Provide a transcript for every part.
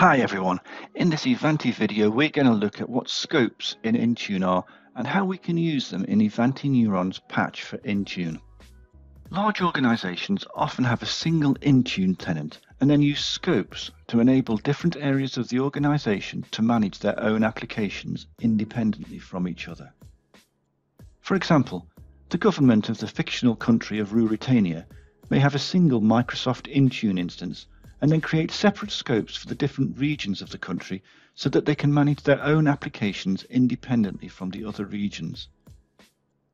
Hi everyone, in this Ivanti video we're going to look at what scopes in Intune are and how we can use them in Ivanti Neurons patch for Intune. Large organizations often have a single Intune tenant and then use scopes to enable different areas of the organization to manage their own applications independently from each other. For example, the government of the fictional country of Ruritania may have a single Microsoft Intune instance and then create separate scopes for the different regions of the country so that they can manage their own applications independently from the other regions.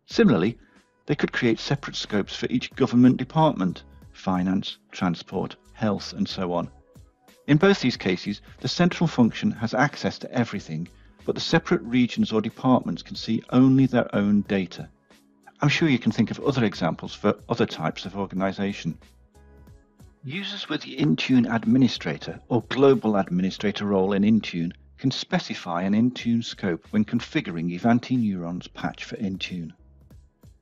Similarly, they could create separate scopes for each government department, finance, transport, health, and so on. In both these cases, the central function has access to everything, but the separate regions or departments can see only their own data. I'm sure you can think of other examples for other types of organization. Users with the Intune Administrator or Global Administrator role in Intune can specify an Intune scope when configuring Ivanti Neurons patch for Intune.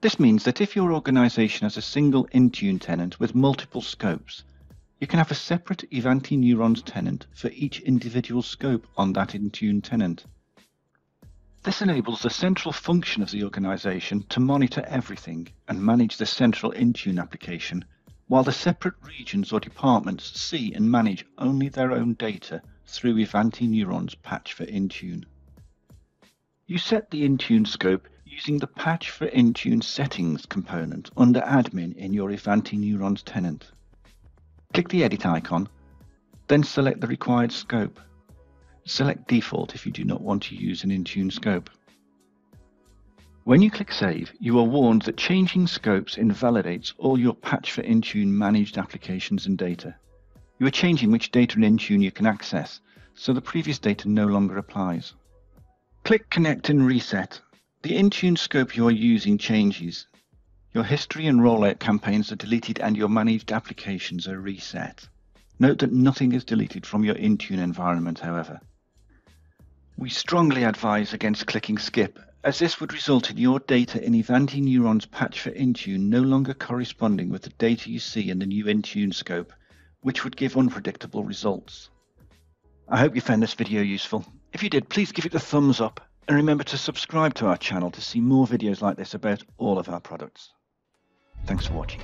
This means that if your organization has a single Intune tenant with multiple scopes, you can have a separate Ivanti Neurons tenant for each individual scope on that Intune tenant. This enables the central function of the organization to monitor everything and manage the central Intune application while the separate regions or departments see and manage only their own data through Ivanti Neurons patch for Intune. You set the Intune scope using the Patch for Intune Settings component under Admin in your Ivanti Neurons tenant. Click the Edit icon, then select the required scope. Select Default if you do not want to use an Intune scope. When you click Save, you are warned that changing scopes invalidates all your Patch for Intune managed applications and data. You are changing which data in Intune you can access, so the previous data no longer applies. Click Connect and Reset. The Intune scope you are using changes. Your history and rollout campaigns are deleted and your managed applications are reset. Note that nothing is deleted from your Intune environment, however. We strongly advise against clicking Skip as this would result in your data in Ivanti Neurons patch for Intune no longer corresponding with the data you see in the new Intune scope, which would give unpredictable results. I hope you found this video useful. If you did, please give it a thumbs up and remember to subscribe to our channel to see more videos like this about all of our products. Thanks for watching.